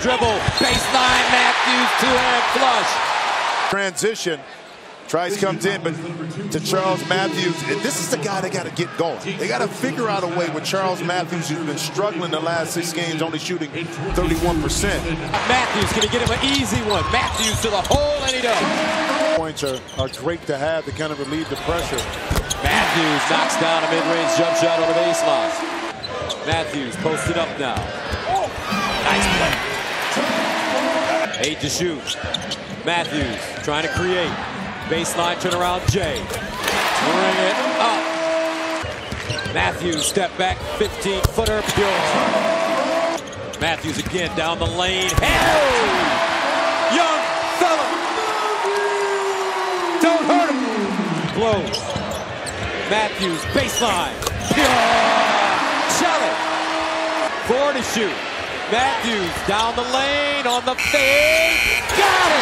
dribble. Baseline, Matthews, two-hand flush. Transition. Trice comes in, but to Charles Matthews, and this is the guy they got to get going. They got to figure out a way with Charles Matthews, who's been struggling the last six games, only shooting 31%. Matthews going to get him an easy one. Matthews to the hole, and he does. Points are, are great to have to kind of relieve the pressure. Matthews knocks down a mid-range jump shot on the baseline. Matthews posted up now. Nice play. Eight to shoot. Matthews trying to create. Baseline turnaround, Jay. Bring it up. Matthews step back, 15 footer, pure. Matthews again down the lane. Hey! Young fella! Don't hurt him! Blows. Matthews, baseline. Pure! Shelley. Four to shoot. Matthews down the lane on the fade. Got it!